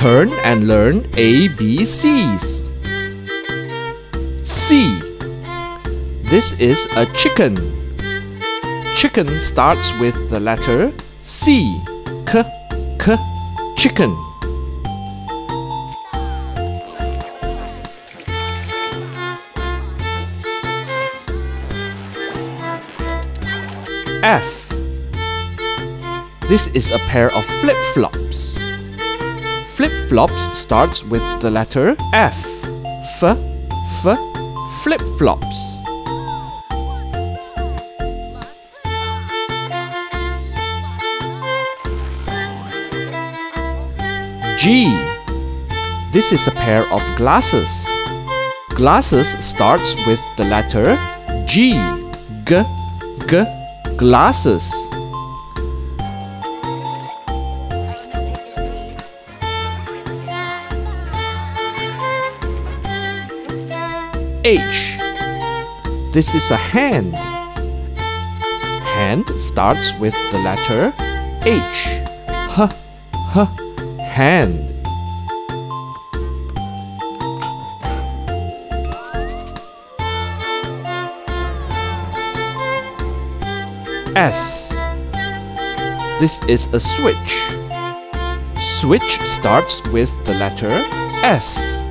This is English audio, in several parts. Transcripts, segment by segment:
Turn and learn ABCs. C. This is a chicken. Chicken starts with the letter C. K, k, chicken. F. This is a pair of flip-flops. Flip-flops starts with the letter F. F, f, flip-flops. G. This is a pair of glasses. Glasses starts with the letter G. G, g, glasses. H. This is a hand. Hand starts with the letter H. H, h, hand. S. This is a switch. Switch starts with the letter S.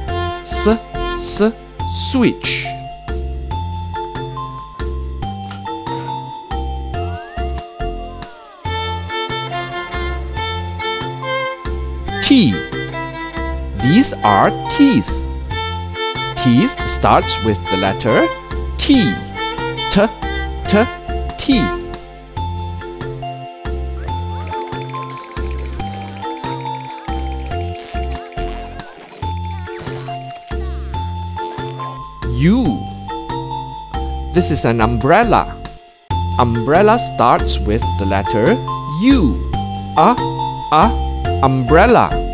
S, s, switch. T. These are teeth. Teeth starts with the letter T. T, t, teeth. U. This is an umbrella. Umbrella starts with the letter U. A, a, umbrella.